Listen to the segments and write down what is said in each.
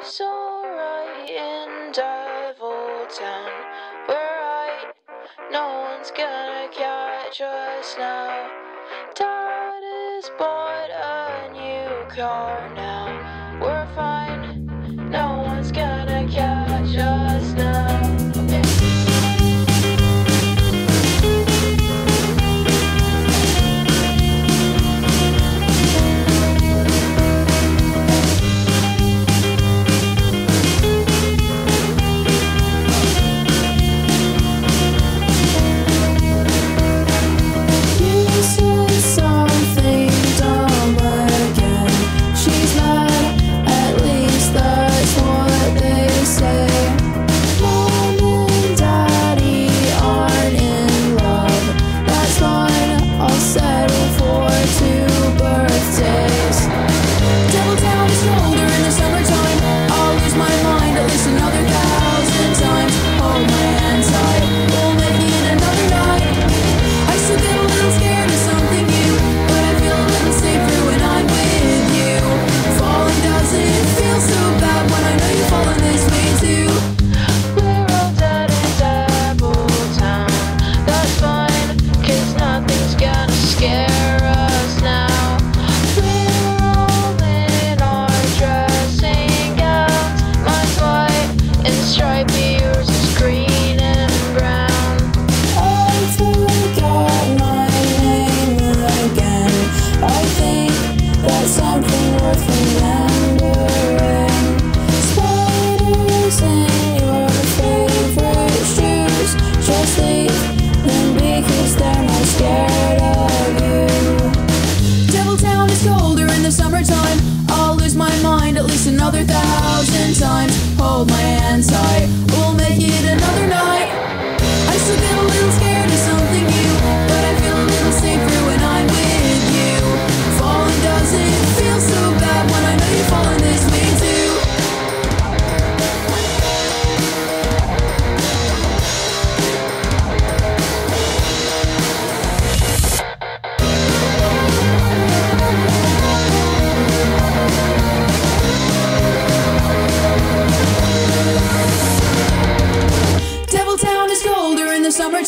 It's alright in Devil Town. We're right, no one's gonna catch us now. Dad has bought a new car now.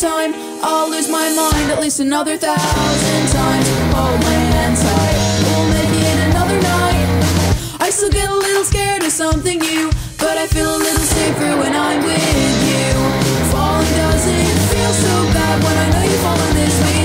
time. I'll lose my mind at least another thousand times. Hold my hands tight, we'll make it another night. I still get a little scared of something new, but I feel a little safer when I'm with you. Falling doesn't feel so bad when I know you've fallen this way.